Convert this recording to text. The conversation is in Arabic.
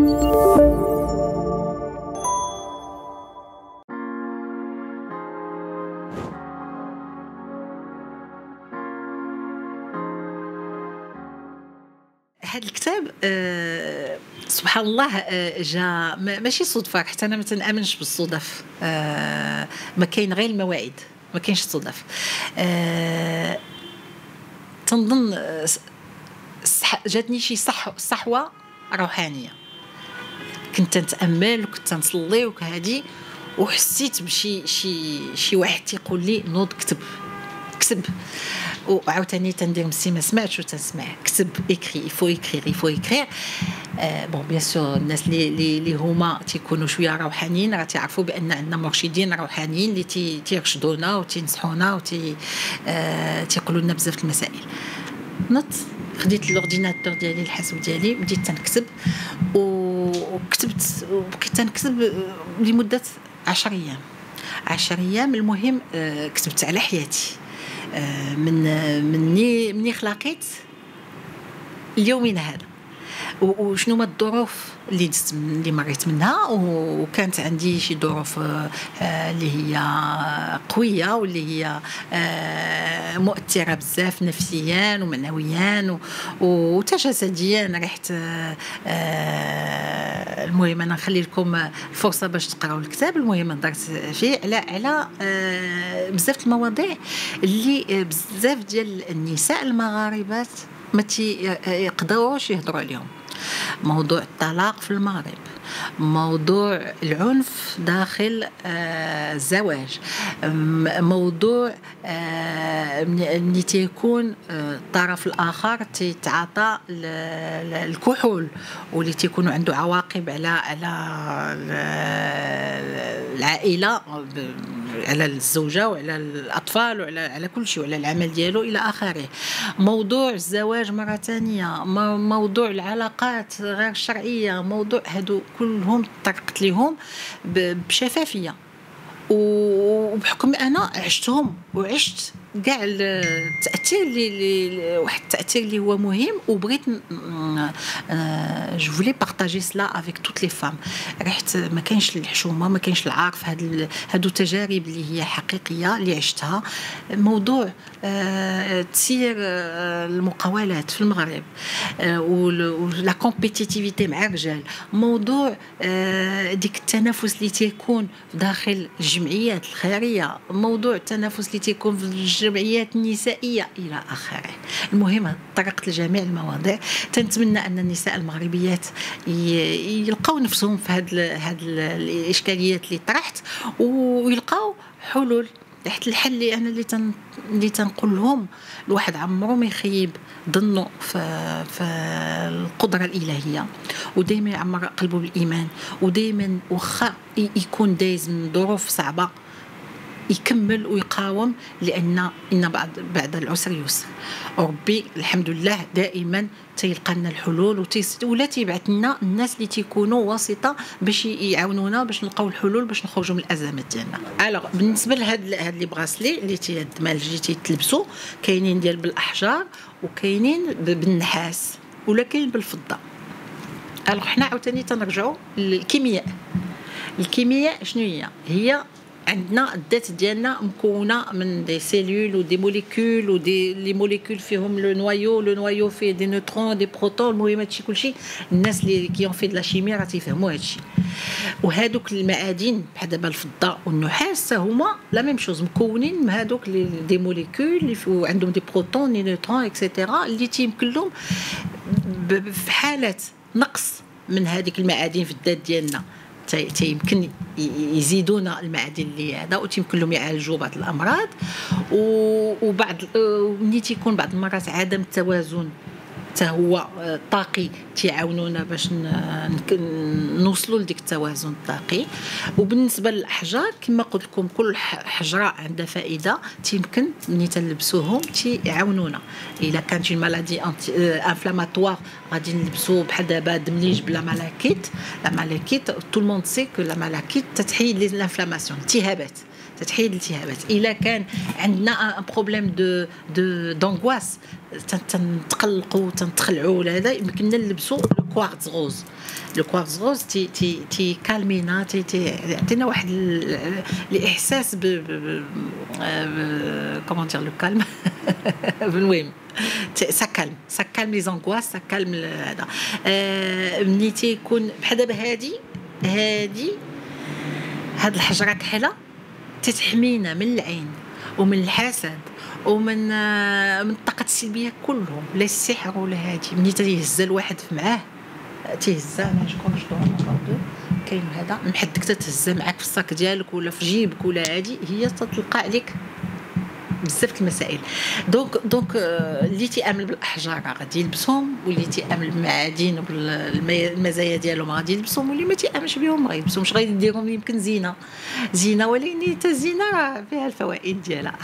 هذا الكتاب آه سبحان الله آه جا ماشي صدفة حتى أنا ما تنأمنش بالصدف. آه ما كاين غير المواعيد ما كاينش الصدف. آه تنظن آه، جاتني شي صح صحوة روحانية. كنت نتامل وكنت نصلي وهادي وحسيت بشي شي شي واحد تيقول لي نوض كتب كتب. وعاوتاني تندير مسي ما سمعتش وتنسمع. كتب écris, il faut écrire, il faut écrire bon bien sûr الناس اللي اللي هما تيكونوا شوية روحانيين راه تيعرفوا بأن عندنا مرشدين روحانيين اللي تي تيرشدونا وتينصحونا وتي آه تيقولوا لنا بزاف المسائل. نط. خديت الأورديناتور ديالي الحاسوب ديالي بديت تنكتب وكتبت وبقيت تنكتب لمدة عشر أيام. عشر أيام. المهم آه، كتبت على حياتي. آه، من مني مني خلاقيت اليومين هذا. وشنو ما الظروف اللي اللي مريت منها؟ وكانت عندي شي ظروف آه، اللي هي قوية واللي هي آه، مؤثرة بزاف نفسيا ومعنويا وجسديا رحت المهم أنا نخلي لكم الفرصه باش تقراو الكتاب. المهم هضرت فيه على على بزاف المواضيع اللي بزاف ديال النساء المغاربات ما يقدروش يهضروا عليهم. موضوع الطلاق في المغرب موضوع العنف داخل آه، الزواج موضوع آه، ملي تيكون آه، الطرف الآخر تيتعاطى الكحول واللي تيكونوا عنده عواقب على على العائله على الزوجة وعلى الأطفال وعلى على كل شيء وعلى العمل ديالو إلى آخره. موضوع الزواج مرة ثانية موضوع العلاقات غير الشرعيه موضوع هادو كلهم طرقت لهم بشفافية. وبحكم أنا عشتهم وعشت كاع التأثير اللي واحد التأثير اللي هو مهم وبغيت je voulais partager cela avec toutes les femmes رحت ما كاينش الحشومة ما كاينش العار في هاد هادو تجارب اللي هي حقيقية اللي عشتها. موضوع آه، تسير آه، المقاولات في المغرب آه، ولا كومبيتيتيفيتي مع الرجال. موضوع ديك التنافس اللي تيكون داخل الجمعيات الخيرية. موضوع التنافس اللي تيكون في الجمعيات النسائية إلى آخره. المهم طرقت لجميع المواضيع. تنتمنى ان النساء المغربيات يلقاو نفسهم في هاد هاد الإشكاليات اللي طرحت ويلقاو حلول تحت الحل اللي أنا اللي تن اللي تنقول لهم. الواحد عمره ما يخيب ظنه في في القدرة الإلهية. ودائما يعمر قلبه بالإيمان. ودائما واخا يكون دايز من ظروف صعبة. يكمل ويقاوم لأن إن بعد بعد العسر يسر ربي الحمد لله دائما تيلقى لنا الحلول ولا تيبعث لنا الناس اللي تيكونوا واسطة باش يعاونونا باش نلقاو الحلول باش نخرجوا من الأزمات ديالنا. Alors بالنسبة لهاد هاد les bracelets اللي تي مال جي تيتلبسوا كاينين ديال بالأحجار وكاينين بالنحاس ولا كاين بالفضة. Alors حنا عاوتاني تنرجعوا للكيمياء. الكيمياء شنو هي؟ هي عندنا الذات ديالنا مكونة من des cellules و des molécules و des les molécules فيهم le noyau le noyau فيه des neutrons des protons المهم هادشي كلشي الناس اللي كيون في la chimie راه تيفهموا هادشي. وهادوك المعادن بحال دابا الفضة والنحاس هما la même chose مكونين من هادوك des molécules اللي عندهم des protons des neutrons et cetera اللي تيمكن لهم في حاله نقص من هذيك المعادن في الذات ديالنا. تيمكن يزيدونا المعادن اللي هذا وتيمكن لهم يعالجوا بعض الأمراض وبعض ملي تيكون بعض المرات عدم التوازن حتى هو الطاقي تيعاونونا باش نوصلوا لديك التوازن الطاقي. وبالنسبة للأحجار كما قلت لكم كل حجرة عندها فائدة تيمكن ملي تلبسوهم تيعاونونا. إلا كانت شي maladie inflammatoire غادي نلبسو بحال دابا دمليج ب la malachite. la malachite tout le monde sait que la malachite تتحيد les l'inflammation التهابات. تتحيد الالتهابات إلا كان عندنا un problème de de d'angoisse تنتقلقوا تنتخلعوا ولا هذا يمكننا نلبسوا الكوارتز rose le quartz rose تي تي تي calmé نا تي تي يعطينا واحد الإحساس ب comment dire le calme المهم ça calme ça calme les angoisses ça calme هذا. ملي تيكون بحال دابا هادي هادي هاد الحجرة كحله تتحمينا من العين ومن الحسد ومن من الطاقات السلبية كلهم لا السحر ولا هادي. ملي تيهز الواحد معاه تيهزها أنا شكون شلون كاين هذا. محدك تتهزها معاك في ال sac ديالك ولا في جيبك ولا هادي هي تتلقى عليك. بزاف المسائل. donc donc اللي تيامن بالأحجار غادي يلبسهم واللي تيامن بالمعادن وبالمزايا ديالهم غادي يلبسهم واللي ما تيامنش بهم ما يلبسهمش. غادي يديرهم يمكن زينة. زينة ولكن حتى الزينة فيها الفوائد ديالها.